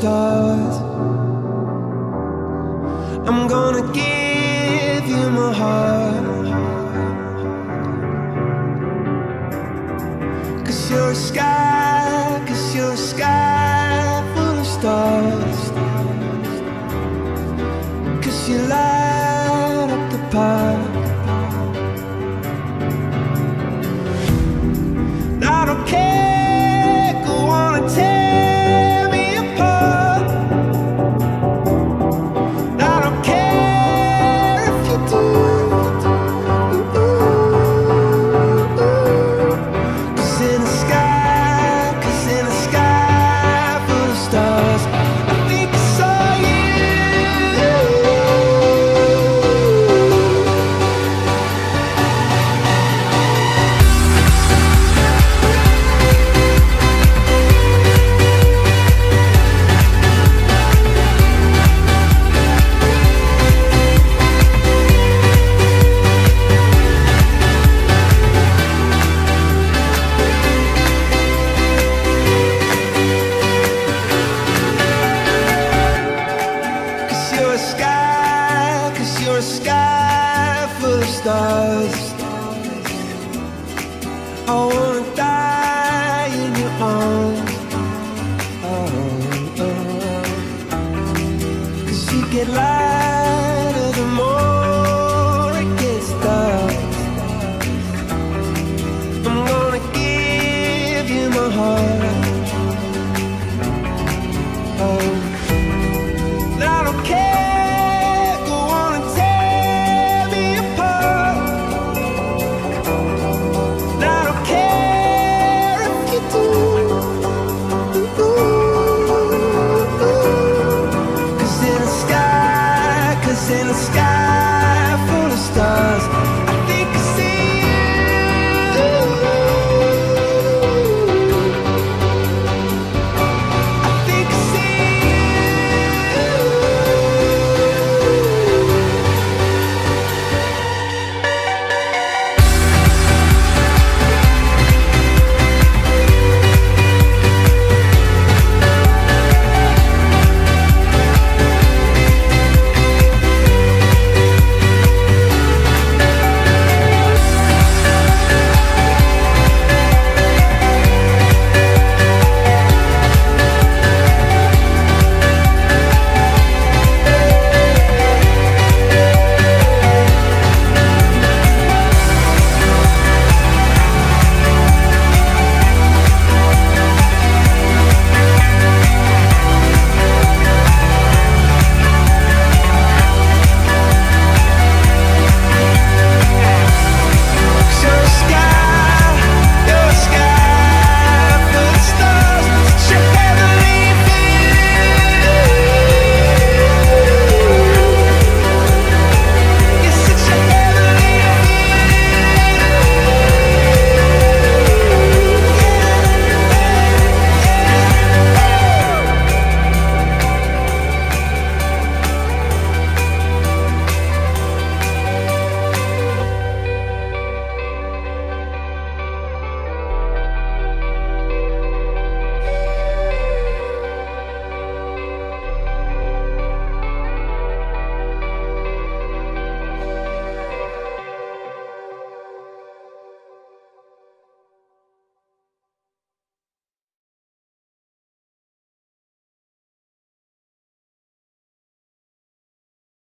stars. I'm gonna give you my heart. Cause you're a sky. stars. I wanna die in your arms. Oh, oh. oh. Cause you get lighter the more.